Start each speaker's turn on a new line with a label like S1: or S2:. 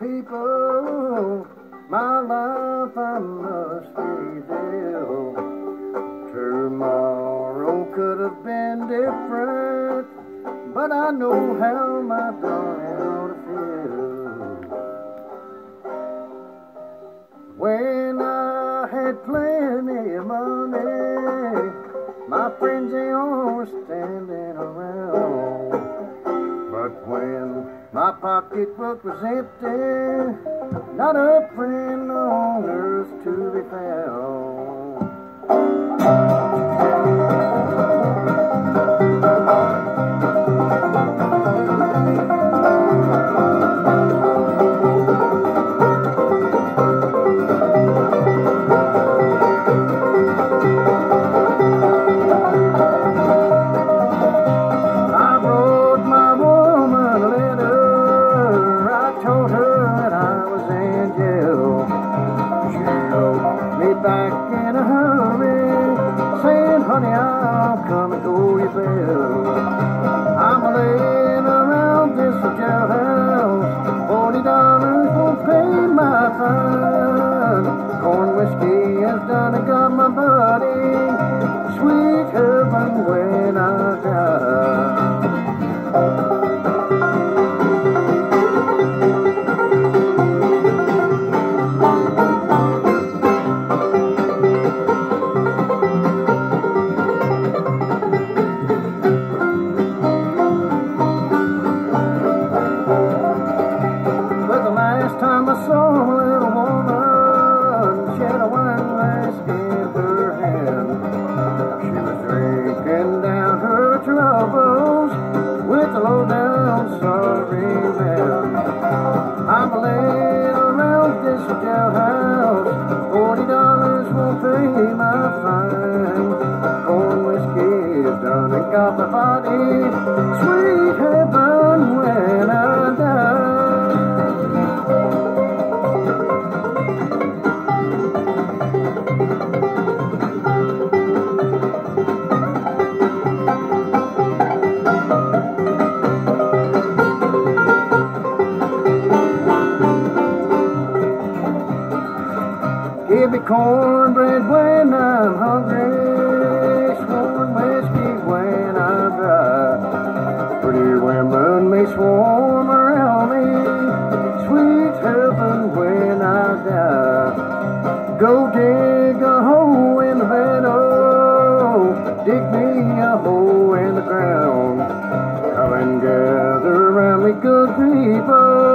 S1: people, my life I must reveal. Tomorrow could have been different, but I know how my darling ought to feel. When I had plenty of money, my friends they all were standing around. But when my pocketbook was empty, not a friend on earth to be found. In a hurry, saying, honey, I'll come and go your bill. I'm laying around this jailhouse. Forty dollars won't pay my fine. Corn whiskey has done and got my buddy. I'm a laying around this jailhouse, forty dollars won't pay my fine. Old whiskey is done and got my body, sweet be cornbread when I'm hungry, sworn whiskey when I'm dry. Pretty women may swarm around me, sweet heaven when I die. Go dig a hole in the meadow, dig me a hole in the ground. Come and gather around me, good people.